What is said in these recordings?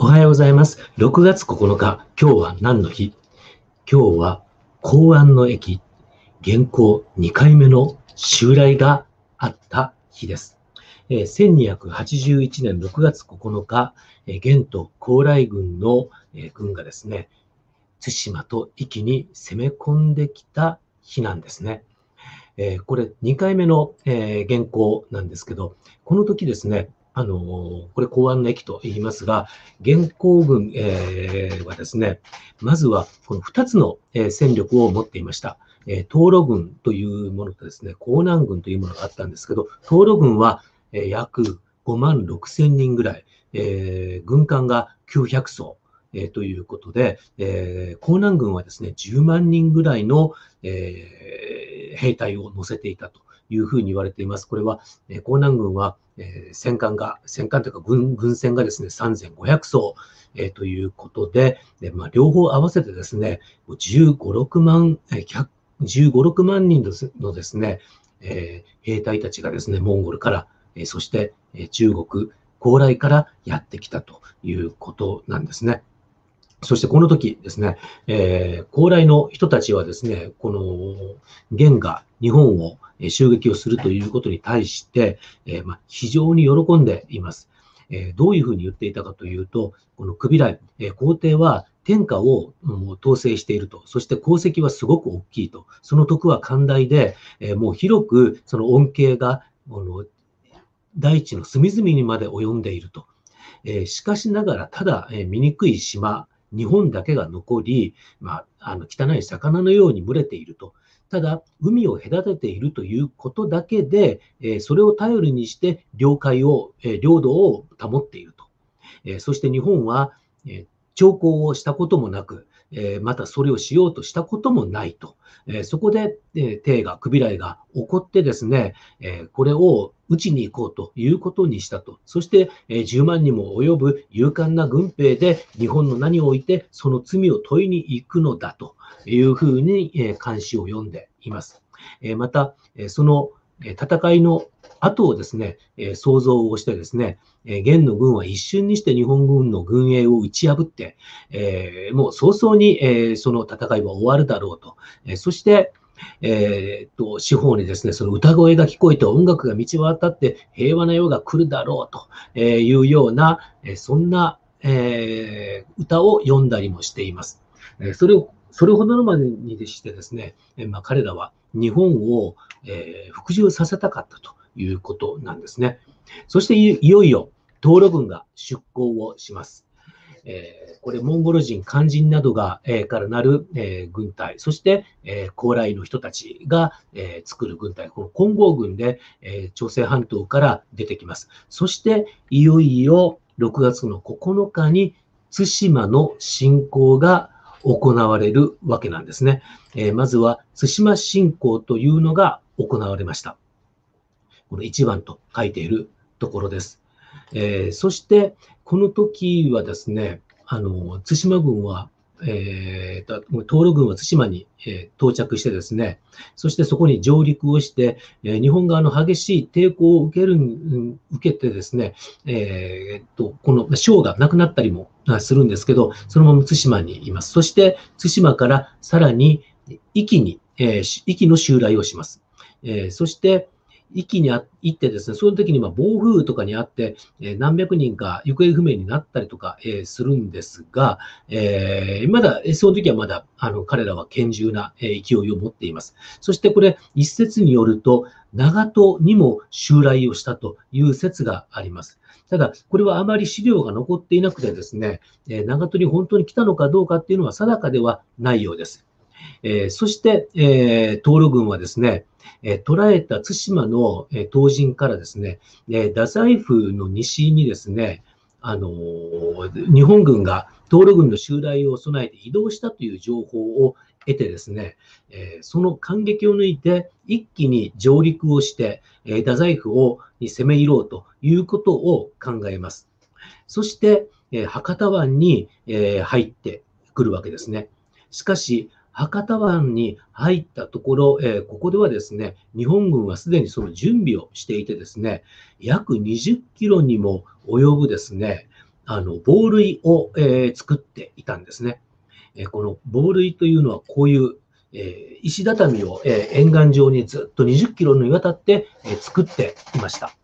おはようございます。6月9日、今日は何の日？今日は公安の駅、現行2回目の襲来があった日です。え、1281年6月9日、え、元都高麗軍の、え、軍がですね、対馬と壱岐に攻め込んできた日なんですね。え、これ2回目の、えー、現行なんですけど、この時ですね、あのこれ公安の駅と言いますが、現行軍、えー、はですね、まずはこの2つの、え、戦力を持っていました。えー、東路軍というものとですね、江南軍というものがあったんですけど、東路軍は、え、約5万6千人ぐらい、えー、軍艦が900艘、えー、ということで、えー、江南軍はですね、10万人ぐらいの、え、兵隊を乗せていたというふうに言われています。これは、え、江南軍は、え、戦艦が、戦艦というか軍軍船がですね、3500艘、え、ということで、でまあ、両方合わせてですね、15、6万、えー、15、6万人のですね、え、兵隊たちがですね、モンゴルから、え、そして、え、中国、高麗からやってきたということなんですね。そしてこの時ですね、えー、高麗の人たちはですね、この元が日本を襲撃をするということに対して、え、まあ、非常に喜んでいます。え、どういうふうに言っていたかというと、この首来、え皇帝は天下を統制していると、そして功績はすごく大きいと、その徳は寛大で、えもう広くその恩恵がこの大地の隅々にまで及んでいると。えしかしながら、ただ、え醜い島、日本だけが残り、まあ、あの汚い魚のように群れていると。ただ、海を隔てているということだけで、えそれを頼りにして領海を、え領土を保っていると。えそして日本は、え兆候をしたこともなく、えまたそれをしようとしたこともないと。えそこで、え帝が、首来が怒ってですね、えこれを打ちに行こうということにしたと。そして、え10万にも及ぶ勇敢な軍兵で日本の何を置いてその罪を問いに行くのだというふうに、え監視を読んでいます。えまた、えその戦いの後をですね、え想像をしてですね、え元の軍は一瞬にして日本軍の軍営を打ち破って、えもう早々に、えその戦いは終わるだろうと。えそして、えー、と、四方にですね、その歌声が聞こえて音楽が道を渡って平和な世が来るだろうというような、えそんな、え、歌を読んだりもしています。えそれを、それほどのまでにしてですね、えまあ、彼らは日本を、えー、服従させたかったということなんですね。そしていよいよ、東路軍が出港をします。えー、これ、モンゴル人、漢人などが、えー、からなる、えー、軍隊、そして、え高麗の人たちが、え作る軍隊、この混合軍で、え朝鮮半島から出てきます。そして、いよいよ6月の9日に対馬の侵攻が行われるわけなんですね。えまずは対馬侵攻というのが行われました。この1番と書いているところです。えー、そして、この時はですね、あの、対馬軍は、えー、東路軍は対馬に、えー、到着してですね、そしてそこに上陸をして、えー、日本側の激しい抵抗を受ける、受けてですね、えー、っと、この将がなくなったりもするんですけど、そのまま対馬にいます。そして、対馬からさらに、壱岐に、えー、壱岐の襲来をします。えー、そして、壱岐に行ってですね、その時にま暴風雨とかにあって、え何百人か行方不明になったりとか、えするんですが、え、まだ、その時はまだ、あの、彼らは拳銃な、え勢いを持っています。そしてこれ、一説によると、長門にも襲来をしたという説があります。ただ、これはあまり資料が残っていなくてですね、え長門に本当に来たのかどうかっていうのは定かではないようです。え、そして、えー、東路軍はですね、えー、捕らえた対馬の、えー、人からですね、え、太宰府の西にですね、あの、日本軍が東路軍の襲来を備えて移動したという情報を得てですね、え、その感激を抜いて一気に上陸をして、え、太宰府をに攻め入ろうということを考えます。そして、え、博多湾に、え、入ってくるわけですね。しかし、博多湾に入ったところ、えー、ここではですね、日本軍はすでにその準備をしていてですね、約20キロにも及ぶですね、あの、防塁を、えー、作っていたんですね。えこの防塁というのはこういう、え石畳を、え沿岸上にずっと20キロにわたって、え作っていました。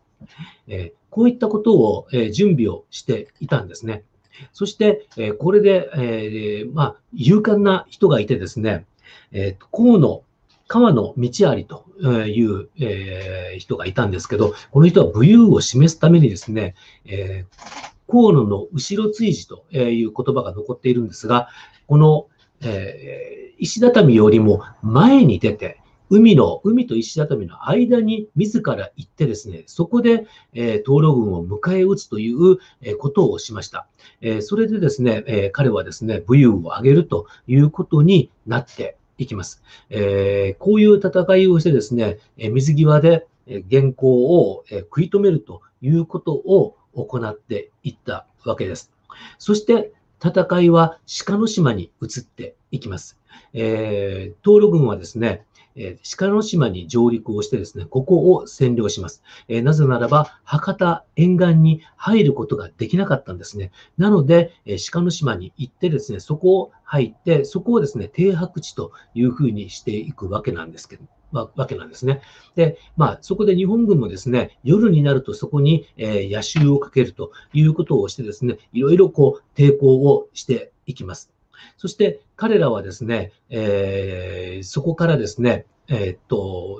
えこういったことを、え準備をしていたんですね。そして、えこれで、えまあ、勇敢な人がいてですね、え河野川の道ありという、えー、人がいたんですけど、この人は武勇を示すためにですね、えー、河野の後ろ追事という言葉が残っているんですが、この、えー、石畳よりも前に出て、海の、海と石畳の間に自ら行ってですね、そこで、えー、東路軍を迎え撃つという、え、ことをしました。えー、それでですね、えー、彼はですね、武勇を上げるということになっていきます。え、こういう戦いをしてですね、え水際で原稿を食い止めるということを行っていったわけです。そして戦いは鹿の島に移っていきます。えー、東路軍はですね、えー、鹿の島に上陸をしてですね、ここを占領します。えー、なぜならば、博多沿岸に入ることができなかったんですね。なので、えー、鹿の島に行ってですね、そこを入って、そこをですね、停泊地というふうにしていくわけなんですけど、わわけなんですね。で、まあ、そこで日本軍もですね、夜になるとそこに、えー、野襲をかけるということをしてですね、いろいろこう抵抗をしていきます。そして彼らはですね、えー、そこからですね、えー、っと、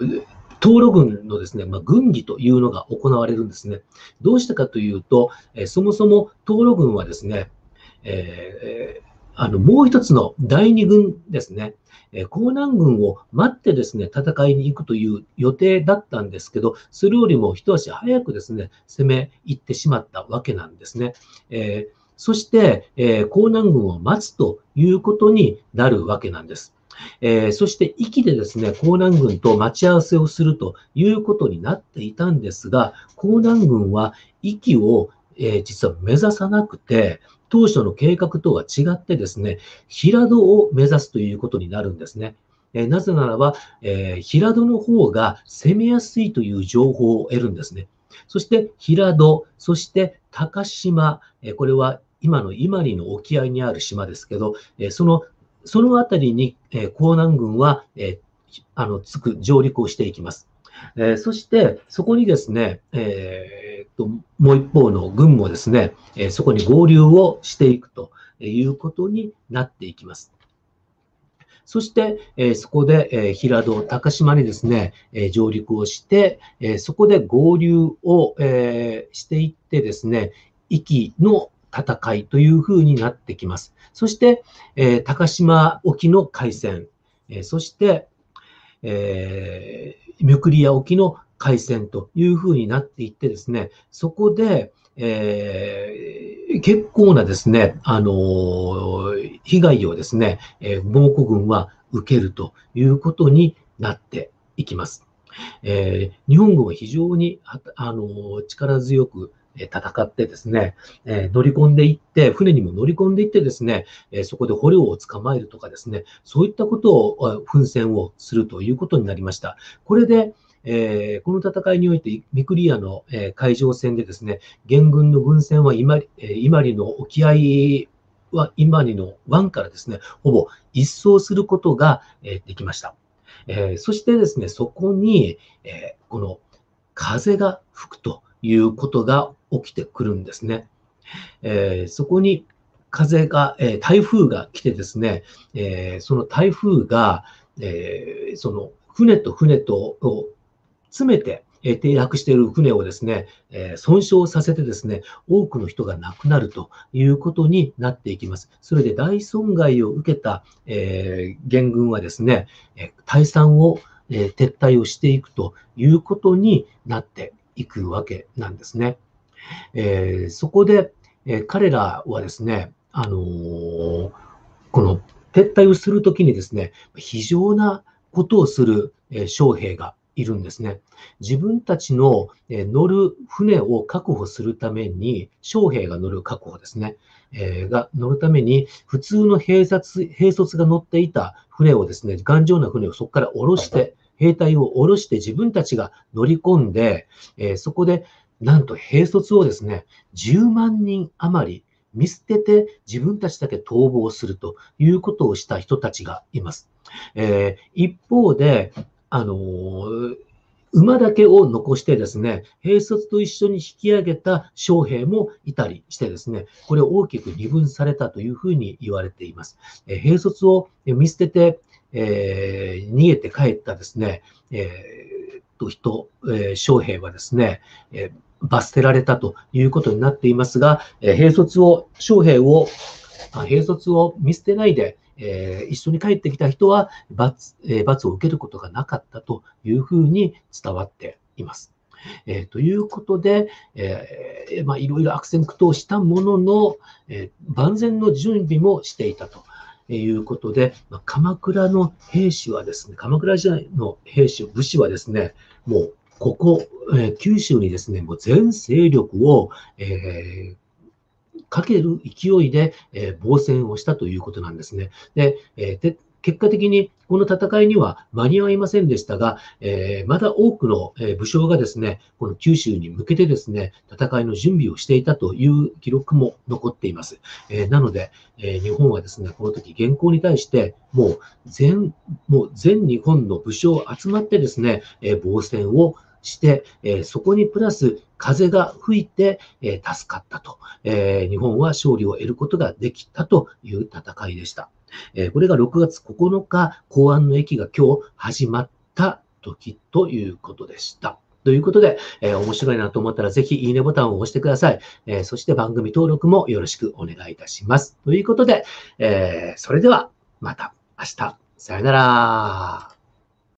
東路軍のですね、まあ、軍議というのが行われるんですね。どうしたかというと、え、そもそも東路軍はですね、えー、あの、もう一つの第二軍ですね、え、江南軍を待ってですね、戦いに行くという予定だったんですけど、それよりも一足早くですね、攻め入ってしまったわけなんですね。えーそして、えー、江南軍を待つということになるわけなんです。えー、そして、壱岐でですね、江南軍と待ち合わせをするということになっていたんですが、江南軍は壱岐を、えー、実は目指さなくて、当初の計画とは違ってですね、平戸を目指すということになるんですね。えなぜならば、え平戸の方が攻めやすいという情報を得るんですね。そして平戸、そして高島、えこれは今の伊万里の沖合にある島ですけど、えその、そのあたりに、え江南軍は、えあの、つく、上陸をしていきます。えー、そして、そこにですね、えー、と、もう一方の軍もですね、えー、そこに合流をしていくということになっていきます。そして、えー、そこで、えー、平戸、高島にですね、え、上陸をして、えそこで合流を、えしていってですね、壱岐の戦いというふうになってきます。そして、え、高島沖の海戦、え、そして、えー、ミュクリア沖の海戦というふうになっていってですね、そこで、えー、結構なですね、あのー、被害をですね、えー、蒙古軍は受けるということになっていきます。えー、日本軍は非常にあの力強く戦ってですね、え乗り込んでいって、船にも乗り込んでいってですね、えそこで捕虜を捕まえるとかですね、そういったことを、奮戦をするということになりました。これで、えー、この戦いにおいて、ミクリアの、えー、海上戦でですね、元軍の軍船は今、え、今里の沖合は今里の湾からですね、ほぼ一掃することが、えー、できました。えー、そしてですね、そこに、えー、この風が吹くということが起きてくるんですね。えー、そこに風が、えー、台風が来てですね、えー、その台風が、えその船と船とを詰めて、え停泊している船をですね、え損傷させてですね、多くの人が亡くなるということになっていきます。それで大損害を受けた、え元軍はですね、え退散を、え撤退をしていくということになっていくわけなんですね。え、そこで、え、彼らはですね、あの、この撤退をするときにですね、非常なことをする、え、将兵がいるんですね。自分たちの、乗る船を確保するために、将兵が乗る確保ですね、えー、が乗るために、普通の兵卒兵卒が乗っていた船をですね、頑丈な船をそこから下ろして、兵隊を下ろして自分たちが乗り込んで、えー、そこでなんと兵卒をですね、10万人余り、見捨てて自分たちだけ逃亡するということをした人たちがいます。えー、一方で、あのー馬だけを残してですね、兵卒と一緒に引き上げた将兵もいたりしてですね、これを大きく二分されたというふうに言われています。え兵卒を見捨てて、えー、逃げて帰ったですね、えー、と人、えー、将兵はですね、え罰せられたということになっていますが、え兵卒を、将兵を、兵卒を見捨てないで、えー、一緒に帰ってきた人は罰,、えー、罰を受けることがなかったというふうに伝わっています。えー、ということで、えー、まあ、いろいろ悪戦苦闘したものの、えー、万全の準備もしていたということで、まあ、鎌倉の兵士はですね、鎌倉時代の兵士、武士はですね、もうここ、えー、九州にですね、もう全勢力を、えー、かける勢いで、えー、防戦をしたということなんですね。で、えー、結果的にこの戦いには間に合いませんでしたが、えー、まだ多くの武将がですね、この九州に向けてですね、戦いの準備をしていたという記録も残っています。えー、なので、えー、日本はですね、この時元寇に対して、もう全、もう全日本の武将集まってですね、え防戦をして、えそこにプラス風が吹いて、え助かったと、え日本は勝利を得ることができたという戦いでした。えこれが6月9日、公安の駅が今日始まった時ということでした。ということで、えー、面白いなと思ったらぜひいいねボタンを押してください。えー、そして番組登録もよろしくお願いいたします。ということで、えー、それではまた明日。さよなら。